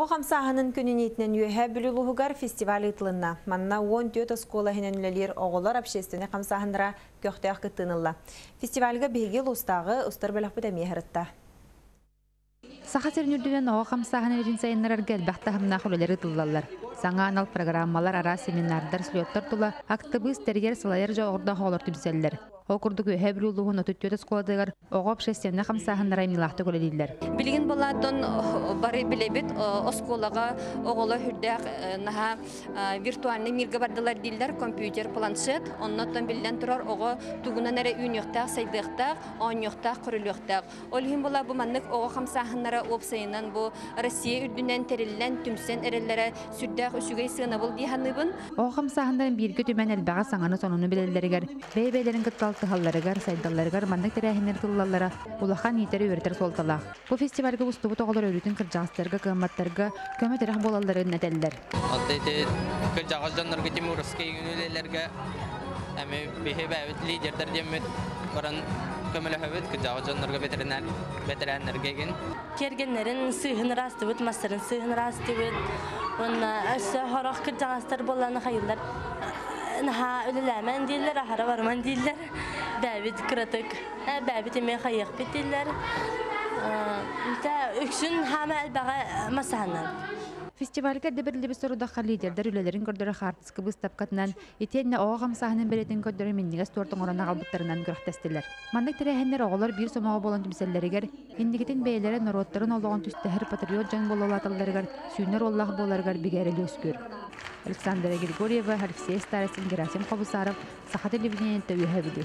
Оғы қамсағының күнінетінен үйе бүлілуғығар фестиваль ұтылынна. Манна 10 төт оскола хенен үлелер оғылар общественный қамсағындыра көқтеяқ күттінілла. Фестивальға бейгел ұстағы ұстар білік бұда мейхірітті. Саха сернүрдүнен оға қамсағын өжін сайынлар әлбәқті хамна құлелері тыллалар. Саңа анал программалар ара семинардар слеттар тула актыбыз тергер салайыр жа орда холор түмселлер. Окурдук өһә бүлүлүгүн өтүттөт сколадыгар ого общественный хамсаһыннара милахты көлелилер. Билигин боладон бары билебит осколага оголо хүрдәк наха виртуальный мирге бардылар диллер компьютер планшет оннотон билден турар ого тугунан эре үйнөктак сайдыктак оньоктак көрүлөктак. Ол хим бола бу маннык ого хамсаһыннара опсайынан бу Россия үрдүнен терилен түмсен эреллере сүрдәк үсүгей сыынабыл диһаныбын. Ого хамсаһындан бирге түмән элбәгә саңаны сонуну билелләргәр бейбелерин кыттал тыһалларыгар, сайдалларыгар, маннык тәрәһинер тыллаллара улахан итери өртер солталах. Бу фестивальга устубу тоголор өрүтүн кыржастарга, кымматтарга көмө терәх болаллары нәтәлләр. Алтайты кыржагыз жаннарга тимурскай юнелелерге әме бихе лидердер демет баран ген растыбыт мастарын растыбыт онна хорох кыржагастар болланы хайылдар наха өлеләмән диллер ахара барман диллер бәбит кратык бәбит эме хайык бит диллер та үксүн хама әлбәгә масаһаннан Фестивальга деберлибе сорудахар лидердер үлелерин көрдөрө хартыскы быстапкатынан итенне оогам саһынын беретин көрдөрө миннигес тортоң орона галбыттарынан көрөхтестилер. Мандык терехендер оголор бир сомого болон тимселлеригер, индигитин бейлере нороттарынологон түстәһер патриот жан бололаталларыгар, сүйнер оллах боларыгар бигәрели өскөр. Александра Григорьева, Алексей Старостин, Герасим Кобусаров, Саха телевидениене тәүһәбиде.